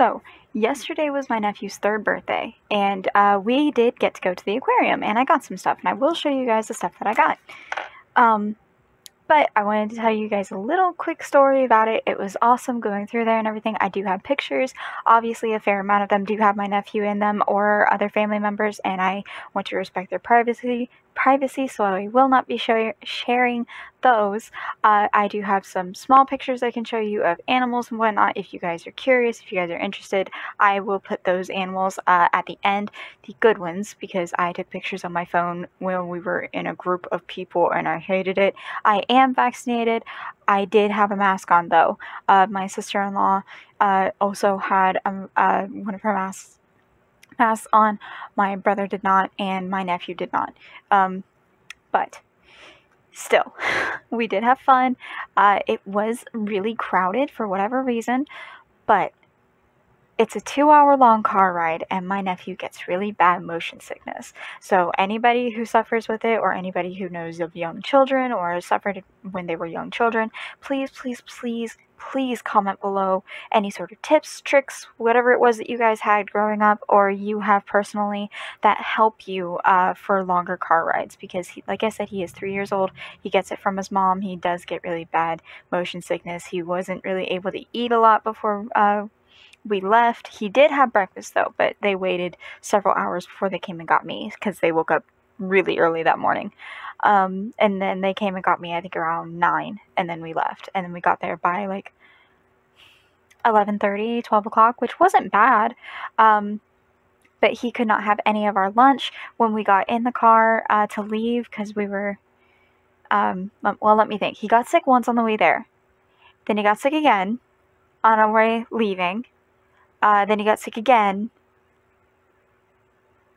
So, yesterday was my nephew's third birthday, and uh, we did get to go to the aquarium, and I got some stuff, and I will show you guys the stuff that I got. Um, but I wanted to tell you guys a little quick story about it. It was awesome going through there and everything. I do have pictures. Obviously, a fair amount of them do have my nephew in them or other family members, and I want to respect their privacy privacy, so I will not be show- sharing those. Uh, I do have some small pictures I can show you of animals and whatnot if you guys are curious, if you guys are interested. I will put those animals uh, at the end, the good ones, because I took pictures on my phone when we were in a group of people and I hated it. I am vaccinated. I did have a mask on though. Uh, my sister in law uh, also had um, uh, one of her masks pass on. My brother did not, and my nephew did not. Um, but still, we did have fun. Uh, it was really crowded for whatever reason, but it's a two hour long car ride, and my nephew gets really bad motion sickness. So, anybody who suffers with it, or anybody who knows of young children or suffered when they were young children, please, please, please please comment below any sort of tips, tricks, whatever it was that you guys had growing up or you have personally that help you uh, for longer car rides. Because, he, like I said, he is three years old. He gets it from his mom. He does get really bad motion sickness. He wasn't really able to eat a lot before. Uh, we left. He did have breakfast though, but they waited several hours before they came and got me because they woke up really early that morning. Um, and then they came and got me, I think around 9, and then we left. And then we got there by like 11.30, 12 o'clock, which wasn't bad. Um, but he could not have any of our lunch when we got in the car uh, to leave because we were, um, well, let me think. He got sick once on the way there. Then he got sick again on our way leaving. Uh, then he got sick again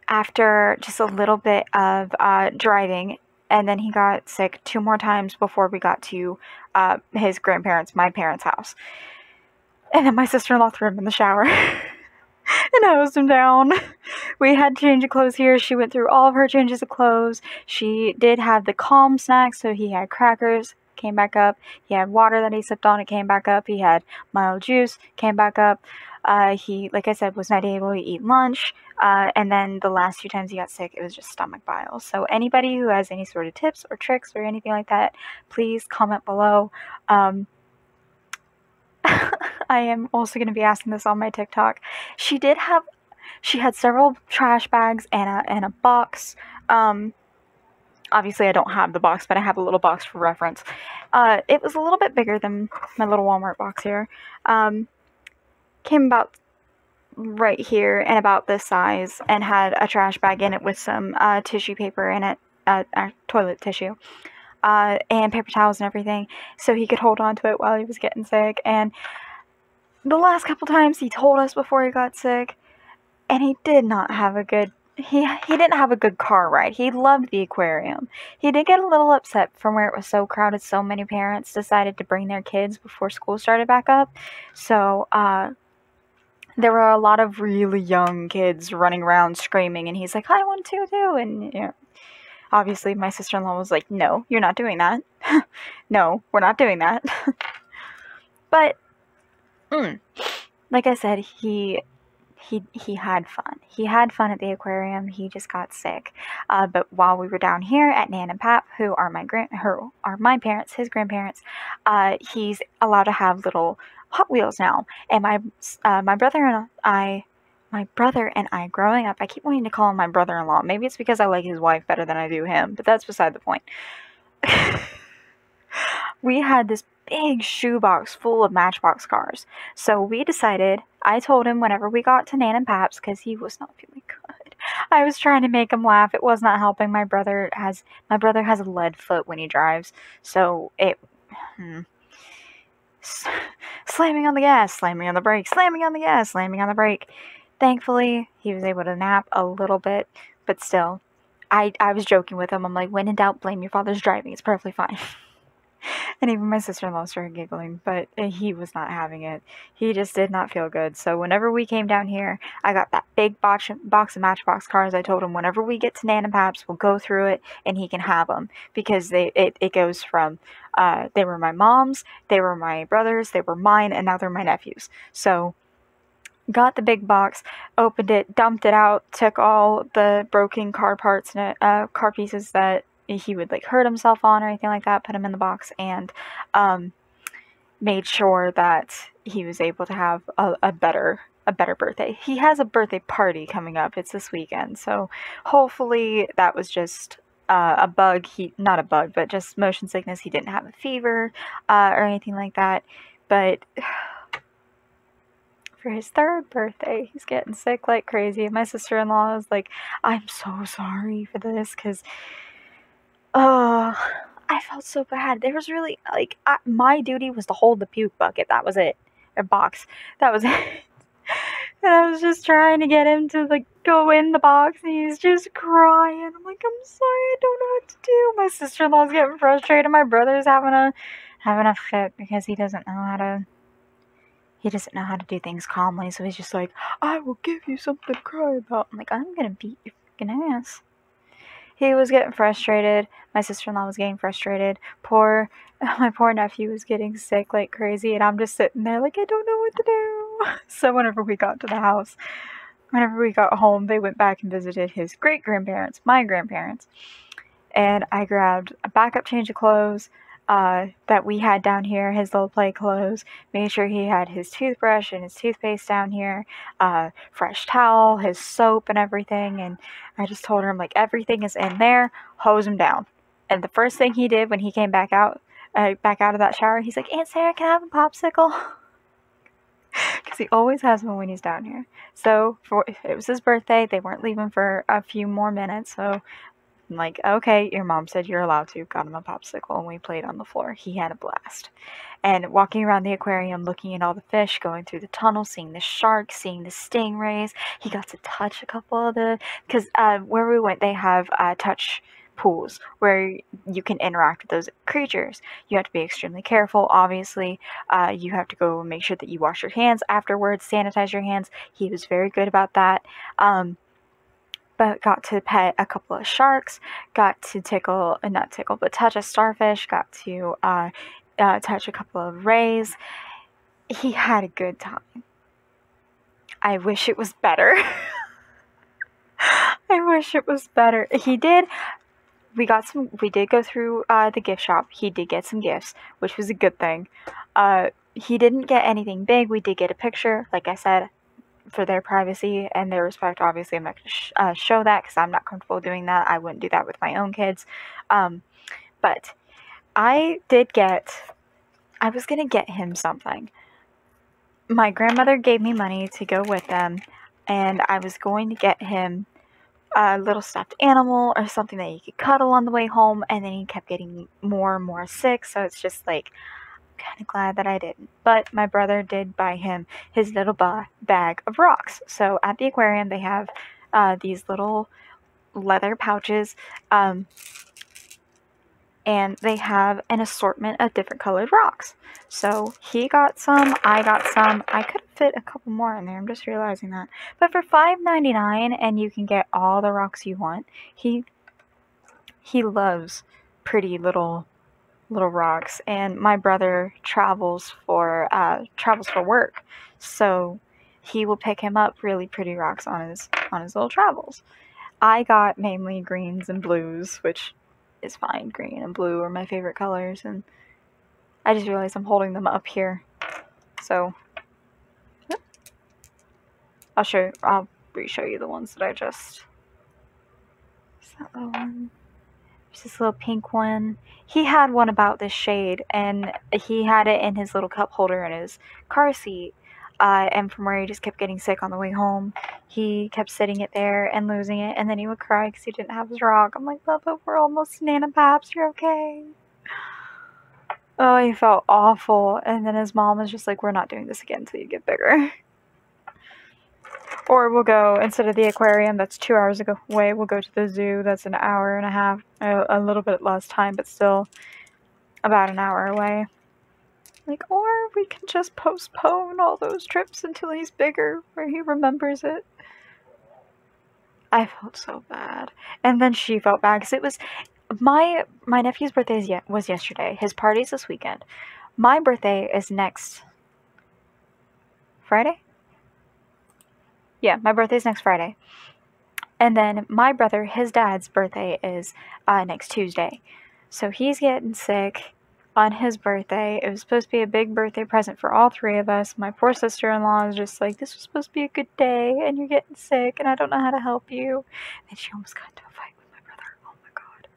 after just a little bit of uh, driving and then he got sick two more times before we got to uh, his grandparents, my parents' house. And then my sister in law threw him in the shower and hosed him down. We had change of clothes here. She went through all of her changes of clothes. She did have the calm snacks, so he had crackers, came back up. He had water that he sipped on, it came back up. He had mild juice, came back up. Uh, he, like I said, was not able to eat lunch. Uh, and then the last few times he got sick, it was just stomach bile. So, anybody who has any sort of tips or tricks or anything like that, please comment below. Um, I am also going to be asking this on my TikTok. She did have, she had several trash bags and a, and a box. Um, obviously, I don't have the box, but I have a little box for reference. Uh, it was a little bit bigger than my little Walmart box here. Um, came about right here and about this size and had a trash bag in it with some uh, tissue paper in it, uh, uh, toilet tissue, uh, and paper towels and everything, so he could hold on to it while he was getting sick. And the last couple times he told us before he got sick, and he did not have a good. He, he didn't have a good car ride. He loved the aquarium. He did get a little upset from where it was so crowded. So many parents decided to bring their kids before school started back up. So, uh, there were a lot of really young kids running around screaming, and he's like, I want to too. And you know, obviously, my sister in law was like, No, you're not doing that. no, we're not doing that. but, mm, like I said, he. He, he had fun. He had fun at the aquarium. He just got sick. Uh, but while we were down here at Nan and Pap, who are my grand, who are my parents, his grandparents, uh, he's allowed to have little Hot Wheels now. And my uh, my brother and I, my brother and I, growing up, I keep wanting to call him my brother-in-law. Maybe it's because I like his wife better than I do him, but that's beside the point. we had this big shoebox full of Matchbox cars. So we decided. I told him whenever we got to Nan and Paps because he was not feeling good. I was trying to make him laugh. It was not helping. My brother has my brother has a lead foot when he drives, so it. Hmm slamming on the gas, slamming on the brake, slamming on the gas, slamming on the brake. Thankfully, he was able to nap a little bit, but still, I, I was joking with him. I'm like, when in doubt, blame your father's driving. It's perfectly fine. and even my sister in law started giggling, but he was not having it. He just did not feel good. So, whenever we came down here, I got that big box, box of Matchbox cars. I told him, whenever we get to Nan and Paps, we'll go through it and he can have them because they it, it goes from uh, they were my mom's, they were my brothers, they were mine, and now they're my nephews. So got the big box, opened it, dumped it out, took all the broken car parts and uh, car pieces that he would like hurt himself on or anything like that, put him in the box, and um, made sure that he was able to have a, a better a better birthday. He has a birthday party coming up. It's this weekend, so hopefully that was just uh, a bug. He not a bug, but just motion sickness. He didn't have a fever uh, or anything like that. But for his third birthday, he's getting sick like crazy. My sister in law is like, "I'm so sorry for this," because oh, I felt so bad. There was really like I, my duty was to hold the puke bucket. That was it. A box. That was it. and I was just trying to get him to like go in the box, and he's just crying. I'm like, I'm sorry, I don't know what to do. My sister in law's getting frustrated. My brother's having a having a fit because he doesn't know how to. He doesn't know how to do things calmly, so he's just like, I will give you something to cry about. I'm like, I'm gonna beat your freaking ass he was getting frustrated. My sister in law was getting frustrated. Poor, my poor nephew was getting sick like crazy, and I'm just sitting there like, I don't know what to do. So, whenever we got to the house, whenever we got home, they went back and visited his great grandparents, my grandparents. And I grabbed a backup change of clothes, uh, that we had down here, his little play clothes, made sure he had his toothbrush and his toothpaste down here, uh, fresh towel, his soap and everything. And I just told him, like, everything is in there, hose him down. And the first thing he did when he came back out, uh, back out of that shower, he's like, Aunt Sarah, can I have a popsicle? Because he always has one when he's down here. So for it was his birthday. They weren't leaving for a few more minutes, so Like, okay, your mom said you're allowed to. Got him a popsicle and we played on the floor. He had a blast. And walking around the aquarium, looking at all the fish, going through the tunnel, seeing the sharks, seeing the stingrays. He got to touch a couple of the, because uh, where we went, they have uh, touch pools where you can interact with those creatures. You have to be extremely careful. Obviously, uh, you have to go make sure that you wash your hands afterwards, sanitize your hands. He was very good about that. Um, but got to pet a couple of sharks, got to tickle, not tickle, but touch a starfish, got to uh, uh, touch a couple of rays. He had a good time. I wish it was better. I wish it was better. He did. We got some. We did go through uh, the gift shop. He did get some gifts, which was a good thing. Uh, he didn't get anything big. We did get a picture. Like I said, for their privacy and their respect. Obviously, I'm not going to sh- uh, show that because I'm not comfortable doing that. I wouldn't do that with my own kids. Um, but I did get, I was going to get him something. My grandmother gave me money to go with them, and I was going to get him a little stuffed animal or something that he could cuddle on the way home, and then he kept getting more and more sick. So it's just like, kind of glad that I didn't. But my brother did buy him his little ba- bag of rocks. So at the aquarium, they have uh, these little leather pouches. Um, and they have an assortment of different colored rocks. So he got some, I got some. I could fit a couple more in there. I'm just realizing that. But for $5.99 and you can get all the rocks you want. He he loves pretty little little rocks and my brother travels for uh, travels for work. So he will pick him up really pretty rocks on his on his little travels. I got mainly greens and blues which is fine. Green and blue are my favorite colors and i just realized i'm holding them up here. So i'll show i'll re-show you the ones that i just is that the one this little pink one. He had one about this shade, and he had it in his little cup holder in his car seat. Uh, and from where he just kept getting sick on the way home, he kept sitting it there and losing it, and then he would cry because he didn't have his rock. I'm like, Bubba, we're almost Nana Paps. You're okay. Oh, he felt awful. And then his mom was just like, We're not doing this again until you get bigger. Or we'll go, instead of the aquarium that's two hours away, we'll go to the zoo that's an hour and a half, a, a little bit less time, but still about an hour away. Like, or we can just postpone all those trips until he's bigger, where he remembers it. I felt so bad. And then she felt bad because it was my my nephew's birthday is yet was yesterday. His party's this weekend. My birthday is next Friday. Yeah, my birthday's next Friday. And then my brother, his dad's birthday is uh, next Tuesday. So he's getting sick on his birthday. It was supposed to be a big birthday present for all three of us. My poor sister in law is just like, This was supposed to be a good day, and you're getting sick, and I don't know how to help you. And she almost got into a fight with my brother. Oh my god.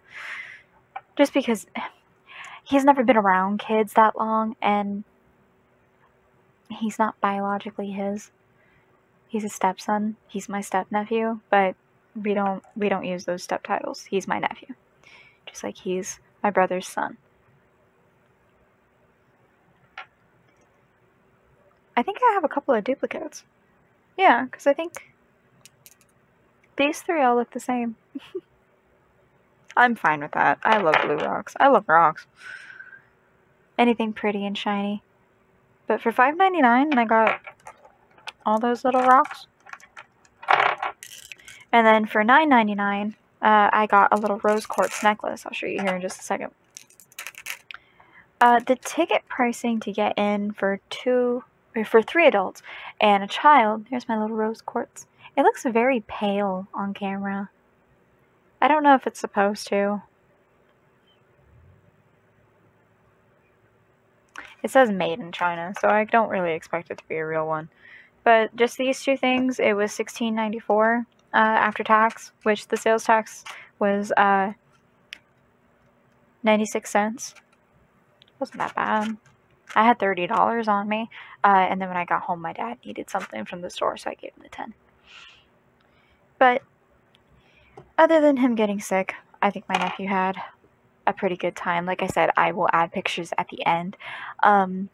Just because he's never been around kids that long, and he's not biologically his. He's a stepson. He's my stepnephew, but we don't we don't use those step titles. He's my nephew. Just like he's my brother's son. I think I have a couple of duplicates. Yeah, because I think these three all look the same. I'm fine with that. I love blue rocks. I love rocks. Anything pretty and shiny. But for $5.99, I got all those little rocks. And then for $9.99, uh, I got a little rose quartz necklace. I'll show you here in just a second. Uh, the ticket pricing to get in for two for three adults and a child. There's my little rose quartz. It looks very pale on camera. I don't know if it's supposed to. It says made in China, so I don't really expect it to be a real one. But just these two things, it was sixteen ninety four uh, after tax, which the sales tax was uh, ninety six cents. Wasn't that bad. I had $30 on me. Uh, and then when I got home, my dad needed something from the store, so I gave him the 10 But other than him getting sick, I think my nephew had a pretty good time. Like I said, I will add pictures at the end. Um,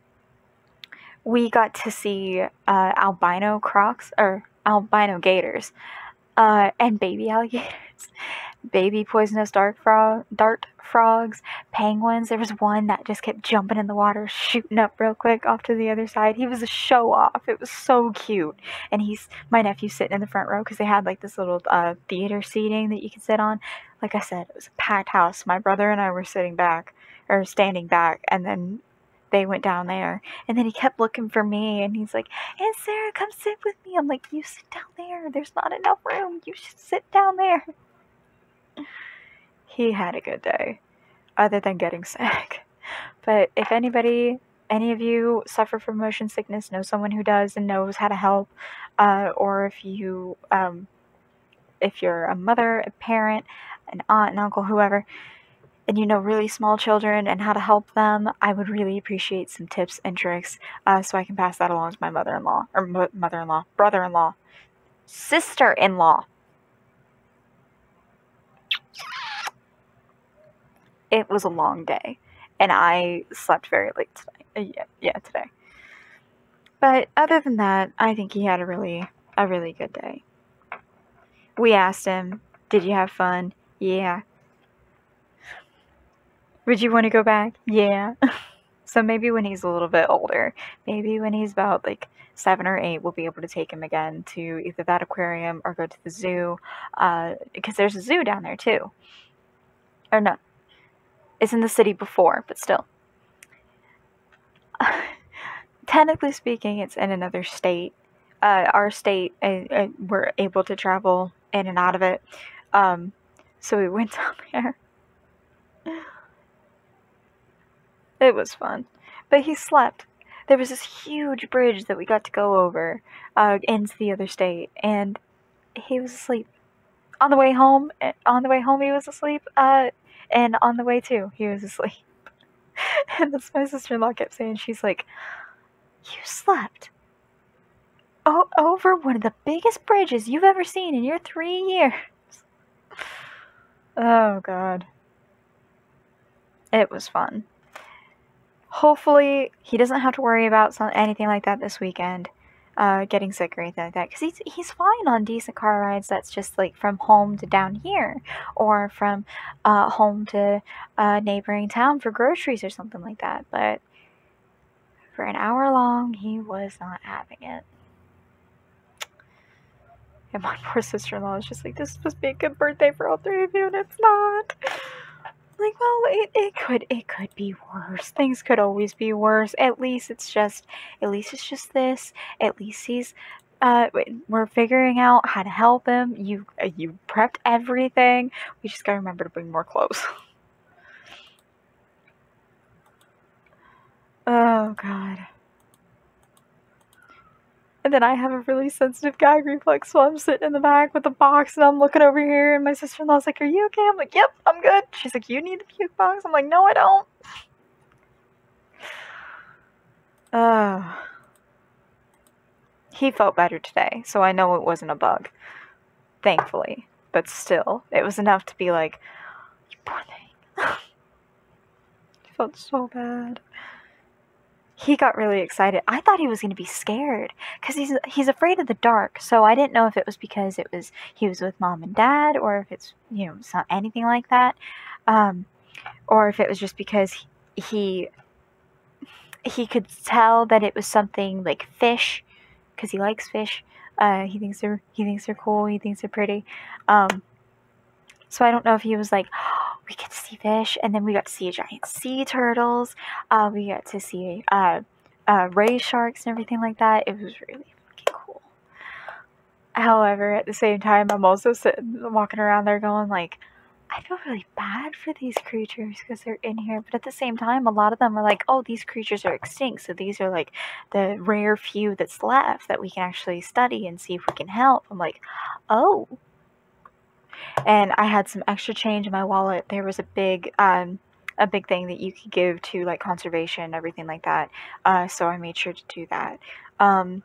we got to see uh, albino crocs, or albino gators, uh, and baby alligators. baby poisonous dart frog, dart frogs, penguins. There was one that just kept jumping in the water, shooting up real quick off to the other side. He was a show off. It was so cute. And he's my nephew sitting in the front row because they had like this little uh, theater seating that you could sit on. Like I said, it was a packed house. My brother and I were sitting back or standing back, and then they went down there. And then he kept looking for me and he's like, Aunt Sarah, come sit with me. I'm like, You sit down there. There's not enough room. You should sit down there he had a good day, other than getting sick. But if anybody, any of you suffer from motion sickness, know someone who does and knows how to help, uh, or if you, um, if you're a mother, a parent, an aunt, an uncle, whoever, and you know really small children and how to help them, I would really appreciate some tips and tricks uh, so I can pass that along to my mother in law, or mo- mother in law, brother in law, sister in law. it was a long day and I slept very late tonight. Uh, yeah, yeah, today. But other than that, I think he had a really a really good day. We asked him, "Did you have fun?" Yeah. Would you want to go back? Yeah. so maybe when he's a little bit older, maybe when he's about like seven or eight, we'll be able to take him again to either that aquarium or go to the zoo, uh, because there's a zoo down there too. Or no, it's in the city before, but still. Technically speaking, it's in another state. Uh, our state, uh, uh, we're able to travel in and out of it. Um, so we went down there. It was fun. But he slept. There was this huge bridge that we got to go over uh, into the other state, and he was asleep. On the way home, eh, on the way home, he was asleep. Uh, and on the way too, he was asleep. and that's my sister in law kept saying, she's like, You slept o- over one of the biggest bridges you've ever seen in your three years. Oh, God. It was fun. Hopefully, he doesn't have to worry about some, anything like that this weekend uh, getting sick or anything like that because he's he's fine on decent car rides. That's just like from home to down here, or from uh, home to a neighboring town for groceries or something like that. But for an hour long, he was not having it. And my poor sister in law is just like, "This is supposed to be a good birthday for all three of you, and it's not." Like well it, it could it could be worse things could always be worse at least it's just at least it's just this at least he's uh, we're figuring out how to help him. You uh, you prepped everything. We just gotta remember to bring more clothes. oh god. And then I have a really sensitive gag reflex, so I'm sitting in the back with the box and I'm looking over here and my sister in law's like, Are you okay? I'm like, Yep, I'm good. She's like, You need the puke box? I'm like, No, I don't. Uh, he felt better today, so I know it wasn't a bug. Thankfully. But still, it was enough to be like, You poor thing. felt so bad he got really excited. I thought he was going to be scared because he's he's afraid of the dark. So I didn't know if it was because it was he was with mom and dad, or if it's you know not anything like that, um, or if it was just because he he could tell that it was something like fish because he likes fish. Uh, he thinks they're he thinks they're cool. He thinks they're pretty. Um, so I don't know if he was like, we get to see fish, and then we got to see giant sea turtles. Uh, we got to see uh, uh, ray sharks and everything like that. It was really fucking cool. However, at the same time, I'm also sitting, walking around there, going like, I feel really bad for these creatures because they're in here. But at the same time, a lot of them are like, oh, these creatures are extinct. So these are like the rare few that's left that we can actually study and see if we can help. I'm like, oh, and I had some extra change in my wallet. There was a big um, a big thing that you could give to like conservation, everything like that. Uh, so I made sure to do that. Um,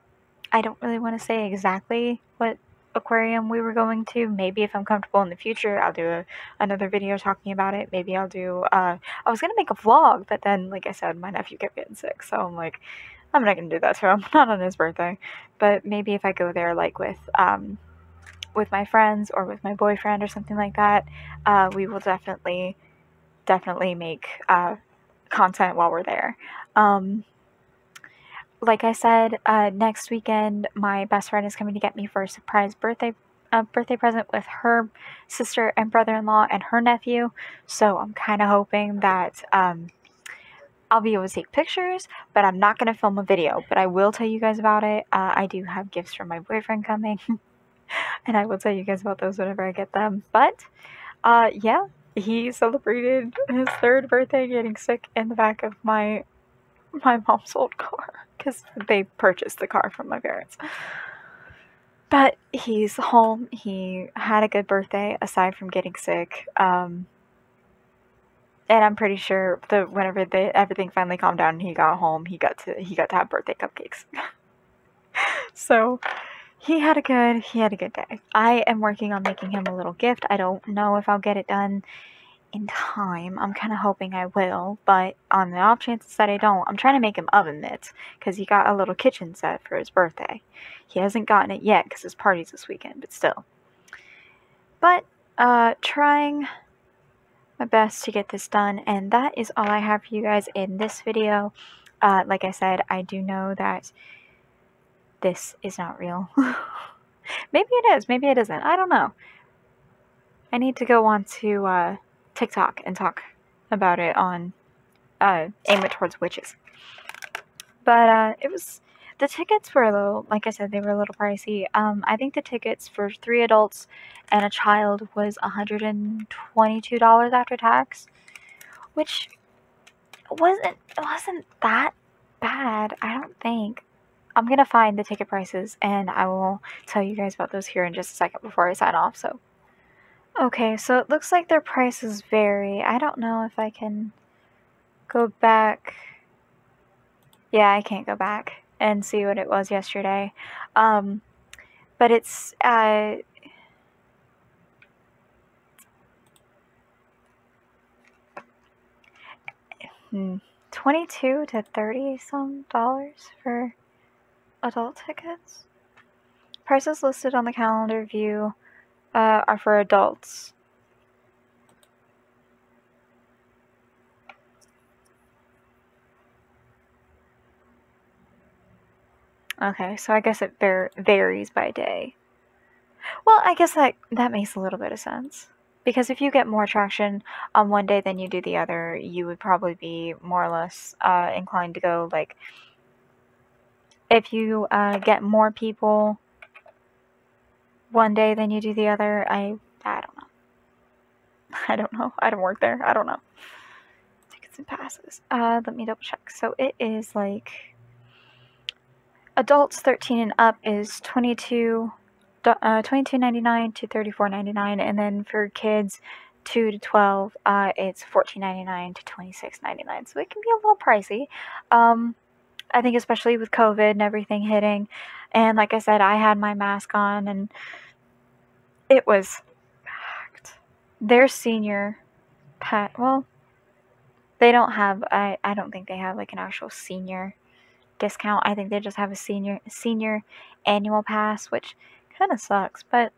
I don't really want to say exactly what aquarium we were going to. Maybe if I'm comfortable in the future, I'll do a, another video talking about it. Maybe I'll do. Uh, I was gonna make a vlog, but then, like I said, my nephew kept getting sick, so I'm like, I'm not gonna do that to him. Not on his birthday. But maybe if I go there, like with um, with my friends or with my boyfriend or something like that, uh, we will definitely, definitely make uh, content while we're there. Um, like I said, uh, next weekend, my best friend is coming to get me for a surprise birthday uh, birthday present with her sister and brother-in-law and her nephew. So I'm kind of hoping that um, I'll be able to take pictures, but I'm not going to film a video. But I will tell you guys about it. Uh, I do have gifts from my boyfriend coming. and I will tell you guys about those whenever I get them. But, uh, yeah, he celebrated his third birthday getting sick in the back of my my mom's old car because they purchased the car from my parents. But he's home. He had a good birthday aside from getting sick. Um, and I'm pretty sure that whenever they, everything finally calmed down and he got home, he got to he got to have birthday cupcakes. so he had a good he had a good day. I am working on making him a little gift. I don't know if I'll get it done in time. I'm kind of hoping I will, but on the off chances that I don't, I'm trying to make him oven mitts because he got a little kitchen set for his birthday. He hasn't gotten it yet because his party's this weekend, but still. But uh, trying my best to get this done, and that is all I have for you guys in this video. Uh, like I said, I do know that this is not real. maybe it is, maybe it isn't. I don't know. I need to go on to uh, TikTok and talk about it on uh, Aim It Towards Witches. But uh, it was. The tickets were a little, like I said, they were a little pricey. Um, I think the tickets for three adults and a child was $122 after tax, which wasn't wasn't that bad. I don't think. I'm going to find the ticket prices and I will tell you guys about those here in just a second before I sign off. So, okay, so it looks like their prices vary. I don't know if I can go back. Yeah, I can't go back and see what it was yesterday. Um, but it's uh, hmm, 22 to 30 some dollars for adult tickets. Prices listed on the calendar view uh, are for adults. Okay, so I guess it var- varies by day. Well, I guess that that makes a little bit of sense. Because if you get more traction on one day than you do the other, you would probably be more or less uh, inclined to go like if you uh, get more people one day than you do the other. I I don't know. I don't know. I don't work there. I don't know. Tickets and passes. Uh, let me double check. So it is like adults 13 and up is 22 uh, 22.99 to 34.99 and then for kids 2 to 12 uh, it's 14.99 to 26.99 so it can be a little pricey um, i think especially with covid and everything hitting and like i said i had my mask on and it was packed their senior pet, well they don't have I, I don't think they have like an actual senior discount i think they just have a senior senior annual pass which kind of sucks, but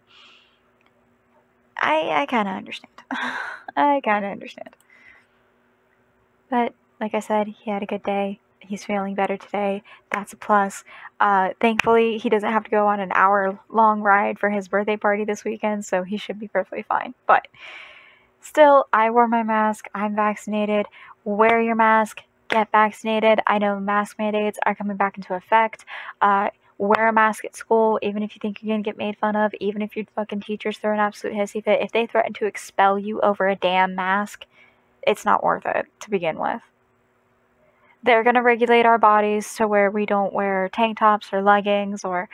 I I kind of understand. I kind of understand. But like I said, he had a good day. He's feeling better today. That's a plus. Uh, thankfully, he doesn't have to go on an hour long ride for his birthday party this weekend, so he should be perfectly fine. But still, I wore my mask. I'm vaccinated. Wear your mask. Get vaccinated. I know mask mandates are coming back into effect. Uh, wear a mask at school, even if you think you're gonna get made fun of, even if your fucking teachers throw an absolute hissy fit. If they threaten to expel you over a damn mask, it's not worth it to begin with they're going to regulate our bodies to where we don't wear tank tops or leggings or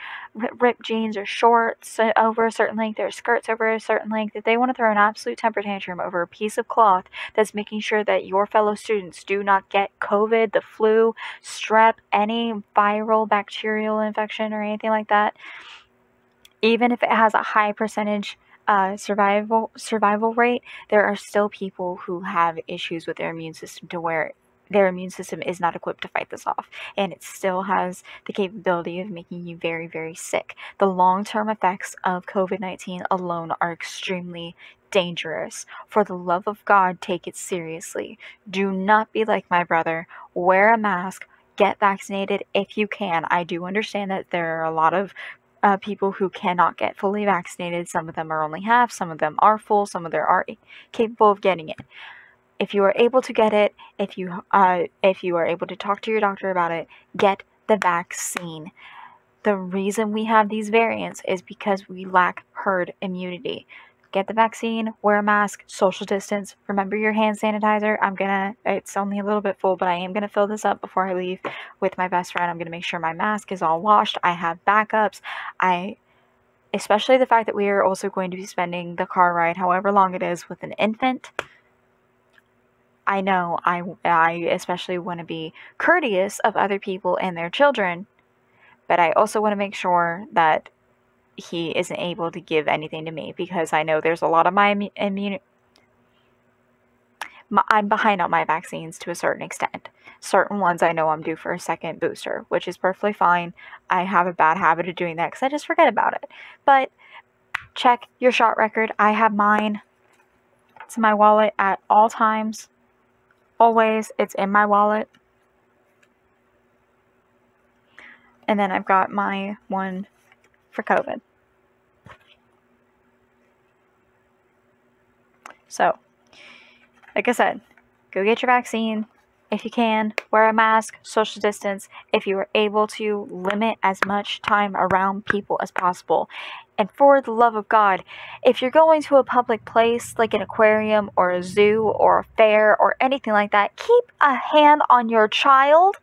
ripped jeans or shorts over a certain length or skirts over a certain length. If they want to throw an absolute temper tantrum over a piece of cloth that's making sure that your fellow students do not get COVID, the flu, strep, any viral bacterial infection or anything like that, even if it has a high percentage uh, survival survival rate, there are still people who have issues with their immune system to where their immune system is not equipped to fight this off and it still has the capability of making you very very sick. The long-term effects of covid-19 alone are extremely dangerous. For the love of god take it seriously. Do not be like my brother. Wear a mask. Get vaccinated if you can. I do understand that there are a lot of uh, people who cannot get fully vaccinated. Some of them are only half, some of them are full, some of them are capable of getting it if you are able to get it, if you uh, if you are able to talk to your doctor about it, get the vaccine. The reason we have these variants is because we lack herd immunity. Get the vaccine, wear a mask, social distance, remember your hand sanitizer. I'm gonna, it's only a little bit full, but I am gonna fill this up before I leave with my best friend. I'm gonna make sure my mask is all washed. I have backups. I, especially the fact that we are also going to be spending the car ride, however long it is, with an infant I know I, I especially want to be courteous of other people and their children, but I also want to make sure that he isn't able to give anything to me because I know there's a lot of my immune. I'm behind on my vaccines to a certain extent. Certain ones I know I'm due for a second booster, which is perfectly fine. I have a bad habit of doing that because I just forget about it. But check your shot record. I have mine. It's in my wallet at all times. Always, it's in my wallet. And then I've got my one for COVID. So, like I said, go get your vaccine if you can. Wear a mask, social distance. If you are able to, limit as much time around people as possible. And for the love of God, if you're going to a public place like an aquarium or a zoo or a fair or anything like that, keep a hand on your child.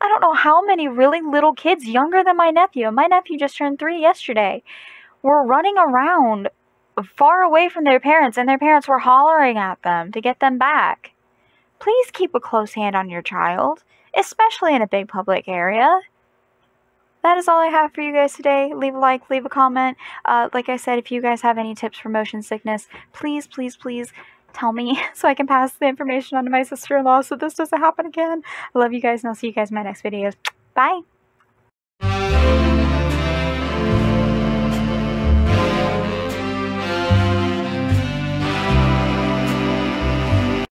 I don't know how many really little kids younger than my nephew, my nephew just turned three yesterday, were running around far away from their parents and their parents were hollering at them to get them back. Please keep a close hand on your child, especially in a big public area that is all I have for you guys today. Leave a like, leave a comment. Uh, like I said, if you guys have any tips for motion sickness, please, please, please tell me so I can pass the information on to my sister-in-law so this doesn't happen again. I love you guys and I'll see you guys in my next videos. Bye!